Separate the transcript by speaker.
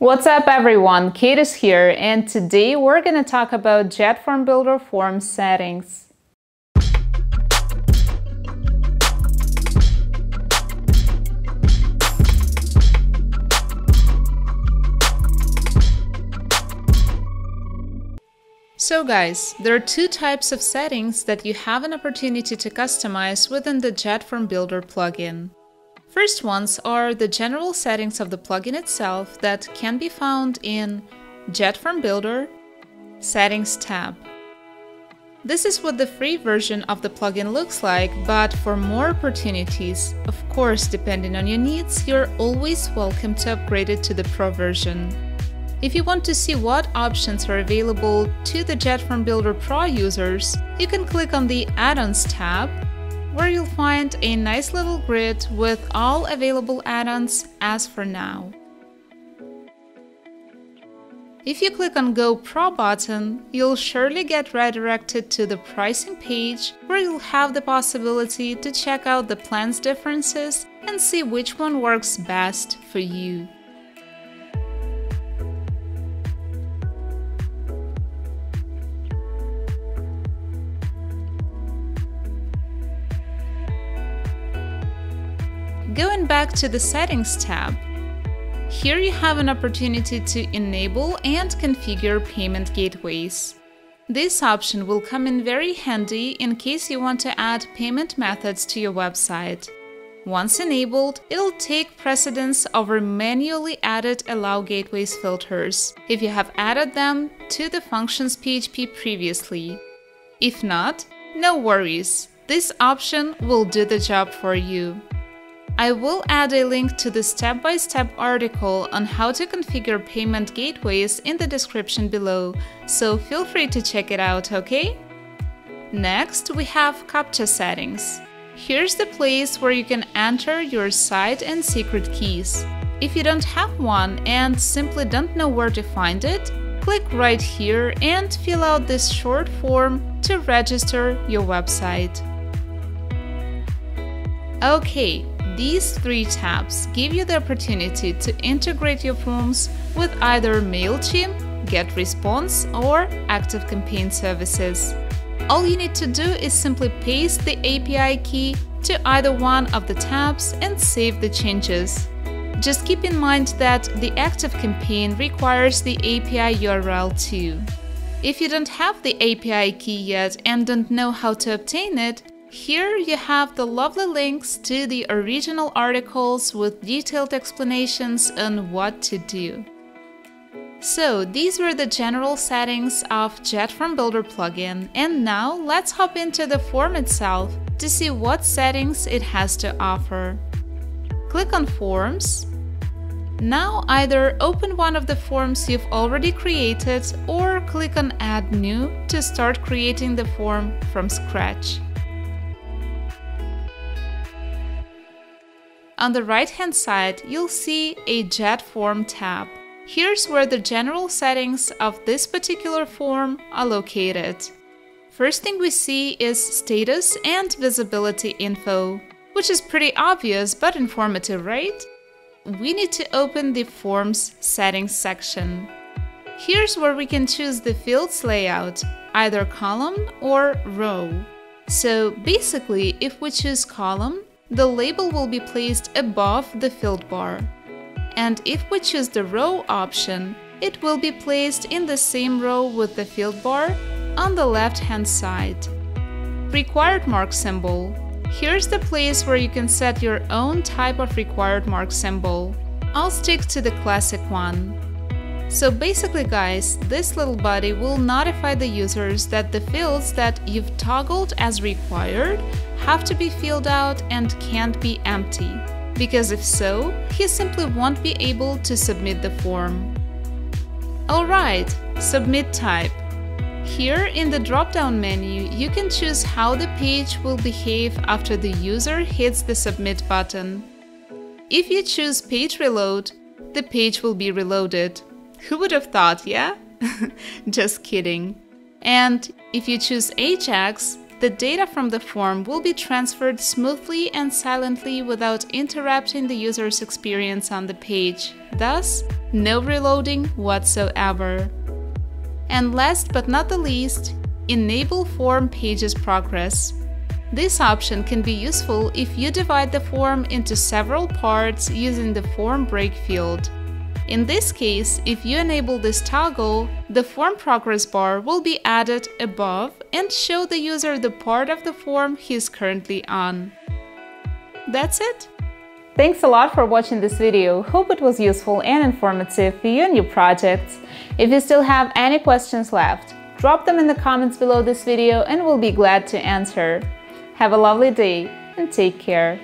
Speaker 1: What's up everyone, Kate is here and today we're gonna talk about JetForm Builder form settings. So guys, there are two types of settings that you have an opportunity to customize within the JetForm Builder plugin. First ones are the general settings of the plugin itself that can be found in JetForm Builder Settings tab. This is what the free version of the plugin looks like, but for more opportunities, of course depending on your needs, you're always welcome to upgrade it to the pro version. If you want to see what options are available to the JetForm Builder Pro users, you can click on the Add-ons tab where you'll find a nice little grid with all available add-ons as for now. If you click on Go Pro button, you'll surely get redirected to the pricing page where you'll have the possibility to check out the plans differences and see which one works best for you. Going back to the Settings tab, here you have an opportunity to enable and configure payment gateways. This option will come in very handy in case you want to add payment methods to your website. Once enabled, it'll take precedence over manually added Allow Gateways filters if you have added them to the Functions PHP previously. If not, no worries, this option will do the job for you. I will add a link to the step-by-step -step article on how to configure payment gateways in the description below, so feel free to check it out, okay? Next, we have CAPTCHA settings. Here's the place where you can enter your site and secret keys. If you don't have one and simply don't know where to find it, click right here and fill out this short form to register your website. Okay, these three tabs give you the opportunity to integrate your forms with either MailChimp, GetResponse, or ActiveCampaign services. All you need to do is simply paste the API key to either one of the tabs and save the changes. Just keep in mind that the ActiveCampaign requires the API URL too. If you don't have the API key yet and don't know how to obtain it, here you have the lovely links to the original articles with detailed explanations on what to do. So these were the general settings of JetForm Builder plugin and now let's hop into the form itself to see what settings it has to offer. Click on Forms. Now either open one of the forms you've already created or click on Add New to start creating the form from scratch. On the right hand side, you'll see a Jet Form tab. Here's where the general settings of this particular form are located. First thing we see is status and visibility info, which is pretty obvious but informative, right? We need to open the Forms settings section. Here's where we can choose the field's layout, either column or row. So basically, if we choose column, the label will be placed above the field bar. And if we choose the row option, it will be placed in the same row with the field bar on the left hand side. Required mark symbol. Here's the place where you can set your own type of required mark symbol. I'll stick to the classic one. So basically guys, this little buddy will notify the users that the fields that you've toggled as required have to be filled out and can't be empty, because if so, he simply won't be able to submit the form. Alright, submit type. Here in the drop-down menu, you can choose how the page will behave after the user hits the submit button. If you choose page reload, the page will be reloaded. Who would have thought, yeah? Just kidding. And if you choose Ajax, the data from the form will be transferred smoothly and silently without interrupting the user's experience on the page, thus, no reloading whatsoever. And last but not the least, enable form pages progress. This option can be useful if you divide the form into several parts using the form break field. In this case, if you enable this toggle, the form progress bar will be added above and show the user the part of the form he is currently on. That's it! Thanks a lot for watching this video. Hope it was useful and informative for you and your projects. If you still have any questions left, drop them in the comments below this video and we'll be glad to answer. Have a lovely day and take care.